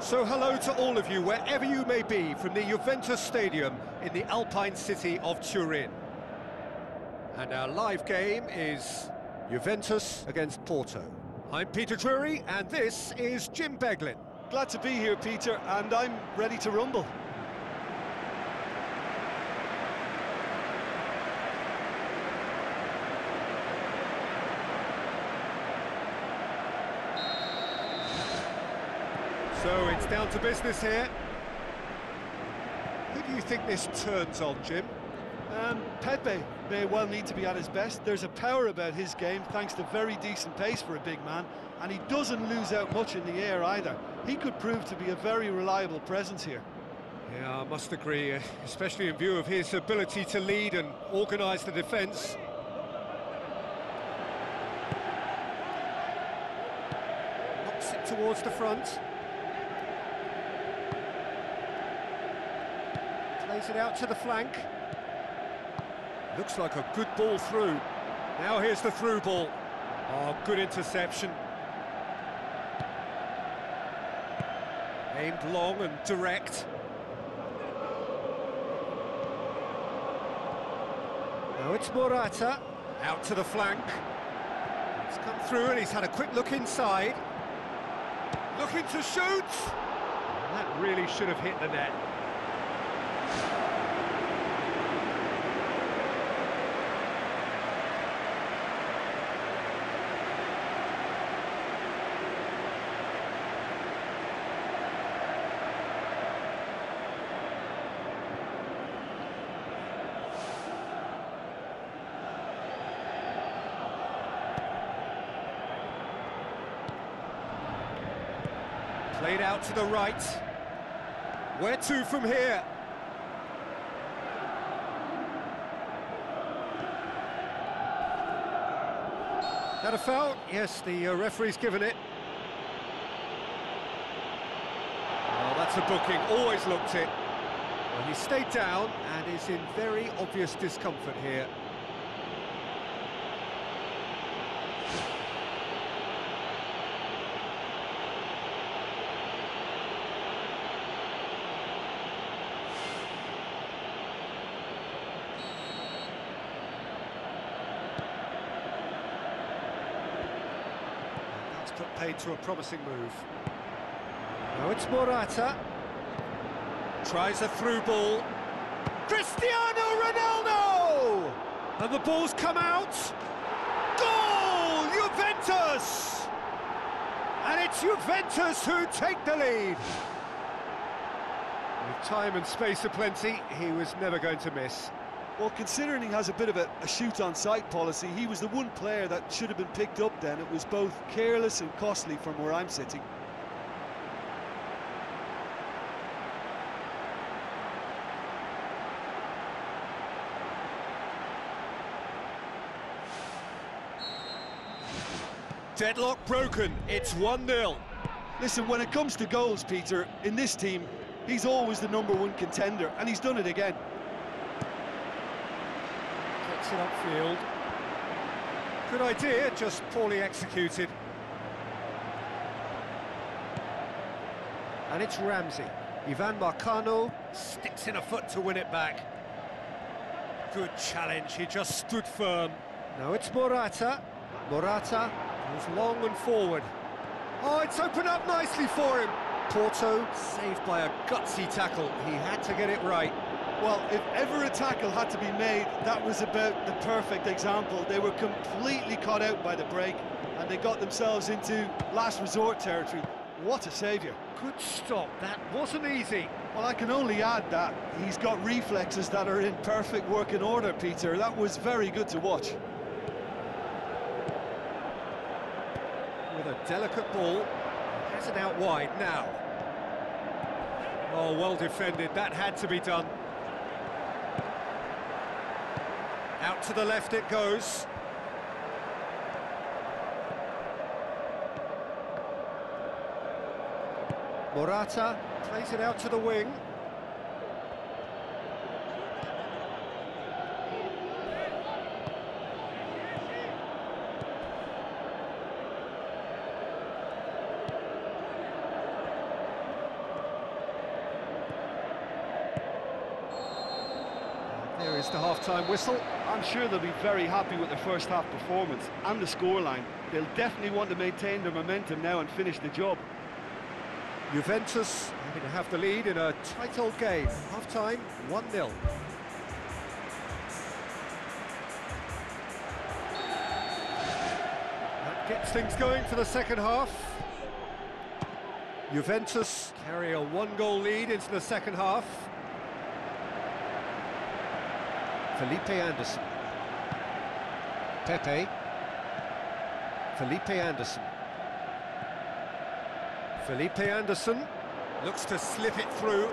So hello to all of you, wherever you may be, from the Juventus Stadium in the Alpine city of Turin. And our live game is Juventus against Porto. I'm Peter Drury, and this is Jim Beglin. Glad to be here, Peter, and I'm ready to rumble. So it's down to business here. Who do you think this turns on, Jim? Um, Pepe may well need to be at his best. There's a power about his game, thanks to very decent pace for a big man, and he doesn't lose out much in the air either. He could prove to be a very reliable presence here. Yeah, I must agree, uh, especially in view of his ability to lead and organise the defence. Knocks it towards the front. Plays it out to the flank. Looks like a good ball through. Now here's the through ball. Oh, good interception. Aimed long and direct. Now it's Morata, out to the flank. He's come through and he's had a quick look inside. Looking to shoot! That really should have hit the net. Played out to the right. Where to from here? That a foul? Yes, the uh, referee's given it. Oh, that's a booking, always looked it. Well, he stayed down and is in very obvious discomfort here. Paid to a promising move. Now it's Morata. Tries a through ball. Cristiano Ronaldo! And the ball's come out. Goal! Juventus! And it's Juventus who take the lead. With time and space aplenty, he was never going to miss. Well, considering he has a bit of a, a shoot-on-sight policy, he was the one player that should have been picked up then. It was both careless and costly from where I'm sitting. Deadlock broken, it's 1-0. Listen, when it comes to goals, Peter, in this team, he's always the number one contender, and he's done it again. Gets it upfield. Good idea, just poorly executed. And it's Ramsey. Ivan Marcano sticks in a foot to win it back. Good challenge, he just stood firm. Now it's Morata. Morata goes long and forward. Oh, it's opened up nicely for him. Porto saved by a gutsy tackle. He had to get it right. Well, if ever a tackle had to be made, that was about the perfect example. They were completely caught out by the break, and they got themselves into last resort territory. What a saviour. Good stop, that wasn't easy. Well, I can only add that he's got reflexes that are in perfect working order, Peter. That was very good to watch. with a delicate ball. Has it out wide now. Oh, well defended. That had to be done. To the left it goes. Morata plays it out to the wing. The half-time whistle. I'm sure they'll be very happy with their first half performance and the scoreline. They'll definitely want to maintain their momentum now and finish the job. Juventus having to have the lead in a tight old game. Half-time, 1-0. That gets things going for the second half. Juventus carry a one-goal lead into the second half. Felipe Anderson. Pepe. Felipe Anderson. Felipe Anderson looks to slip it through.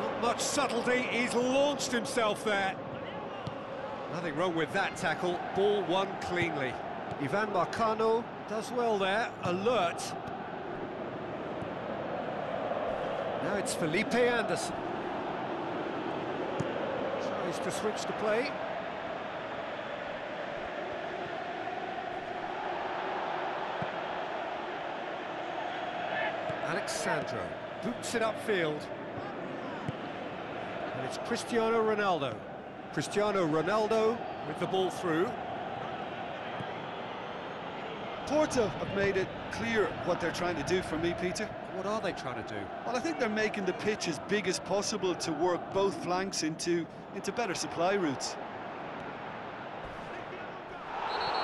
Not much subtlety, he's launched himself there. Nothing wrong with that tackle, ball won cleanly. Ivan Marcano does well there, alert. Now it's Felipe Anderson. To switch the play. Alex Sandro boots it upfield. And it's Cristiano Ronaldo. Cristiano Ronaldo with the ball through. Porto have made it clear what they're trying to do for me, Peter. What are they trying to do? Well, I think they're making the pitch as big as possible to work both flanks into, into better supply routes.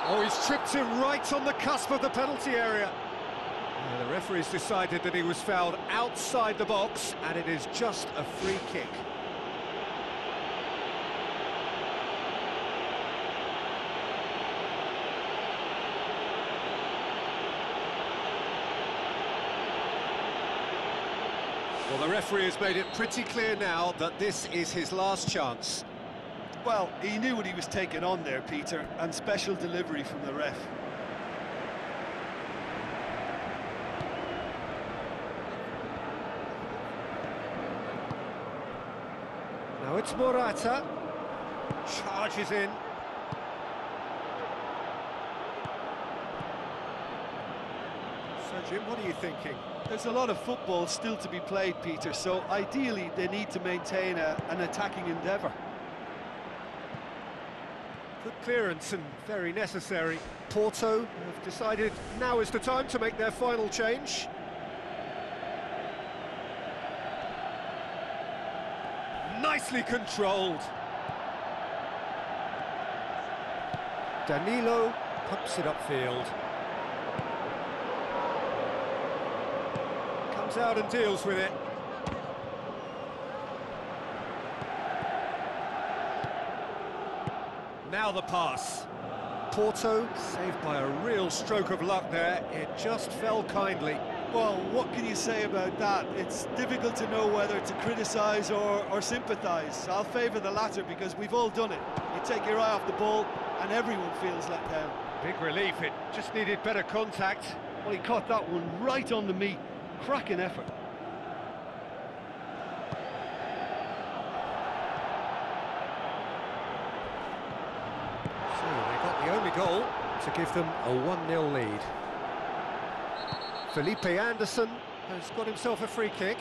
Oh, he's tripped him right on the cusp of the penalty area. the referee's decided that he was fouled outside the box, and it is just a free kick. Well, the referee has made it pretty clear now that this is his last chance. Well, he knew what he was taking on there, Peter, and special delivery from the ref. Now it's Morata. Charges in. Jim, what are you thinking? There's a lot of football still to be played, Peter, so ideally they need to maintain a, an attacking endeavour. Good clearance and very necessary. Porto have decided now is the time to make their final change. Nicely controlled. Danilo pumps it upfield. Comes out and deals with it. Now the pass. Porto, saved by a real stroke of luck there, it just fell kindly. Well, what can you say about that? It's difficult to know whether to criticise or, or sympathise. I'll favour the latter because we've all done it. You take your eye off the ball and everyone feels let down. Big relief, it just needed better contact. Well, he caught that one right on the meat. Cracking effort. So they got the only goal to give them a 1-0 lead. Felipe Anderson has got himself a free kick.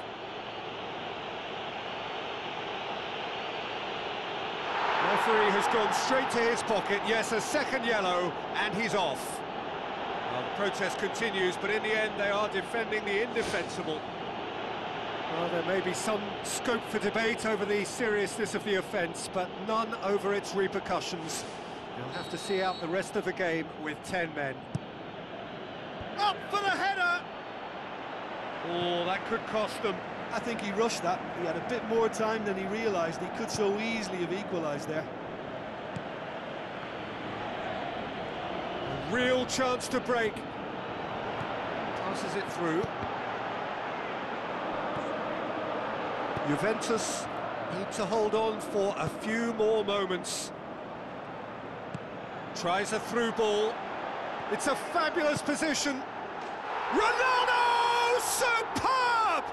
Referee has gone straight to his pocket, yes, a second yellow, and he's off. Protest continues, but in the end they are defending the indefensible. Well, there may be some scope for debate over the seriousness of the offence, but none over its repercussions. You'll have to see out the rest of the game with 10 men. Up for the header! Oh, that could cost them. I think he rushed that. He had a bit more time than he realised. He could so easily have equalised there. Real chance to break. Passes it through. Juventus need to hold on for a few more moments. Tries a through ball. It's a fabulous position. Ronaldo! Superb!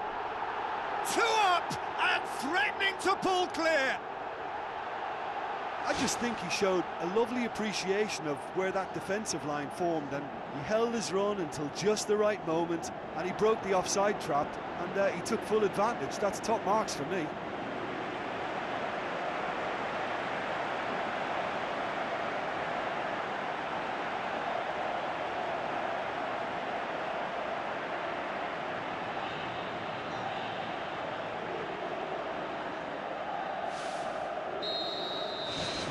Two up and threatening to pull clear. I just think he showed a lovely appreciation of where that defensive line formed and he held his run until just the right moment and he broke the offside trap and uh, he took full advantage. That's top marks for me.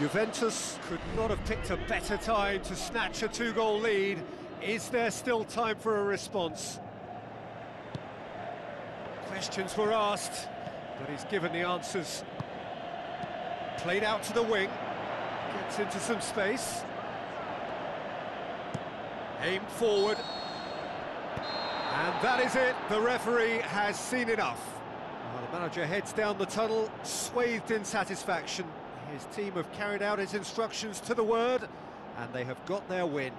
Juventus could not have picked a better time to snatch a two-goal lead. Is there still time for a response? Questions were asked, but he's given the answers. Played out to the wing, gets into some space. Aimed forward. And that is it, the referee has seen enough. Well, the manager heads down the tunnel, swathed in satisfaction. His team have carried out his instructions to the word, and they have got their win.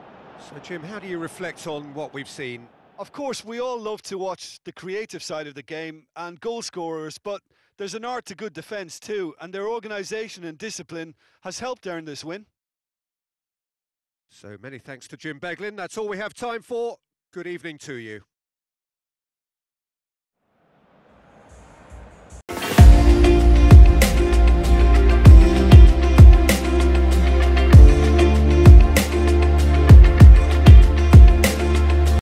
So, Jim, how do you reflect on what we've seen? Of course, we all love to watch the creative side of the game and goal scorers, but there's an art to good defence too, and their organisation and discipline has helped earn this win. So many thanks to Jim Beglin. That's all we have time for. Good evening to you.